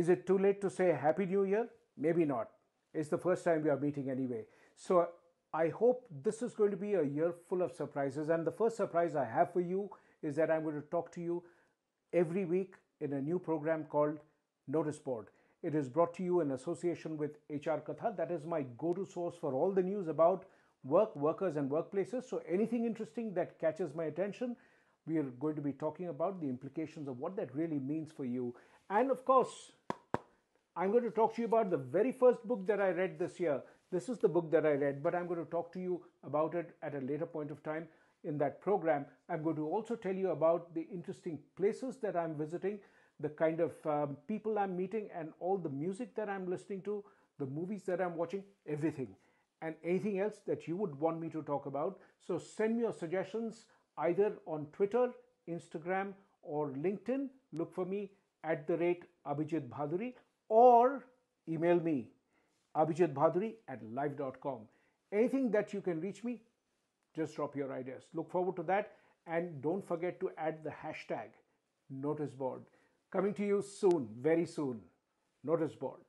Is it too late to say Happy New Year? Maybe not. It's the first time we are meeting anyway. So I hope this is going to be a year full of surprises. And the first surprise I have for you is that I'm going to talk to you every week in a new program called Notice Board. It is brought to you in association with HR Katha. That is my go to source for all the news about work, workers, and workplaces. So anything interesting that catches my attention, we are going to be talking about the implications of what that really means for you. And of course, I'm going to talk to you about the very first book that I read this year. This is the book that I read, but I'm going to talk to you about it at a later point of time in that program. I'm going to also tell you about the interesting places that I'm visiting, the kind of um, people I'm meeting, and all the music that I'm listening to, the movies that I'm watching, everything. And anything else that you would want me to talk about. So send me your suggestions either on Twitter, Instagram, or LinkedIn. Look for me at the rate Abhijit Bhaduri or email me abhijitbhaduri at live.com. Anything that you can reach me, just drop your ideas. Look forward to that and don't forget to add the hashtag noticeboard. Coming to you soon, very soon. Notice board.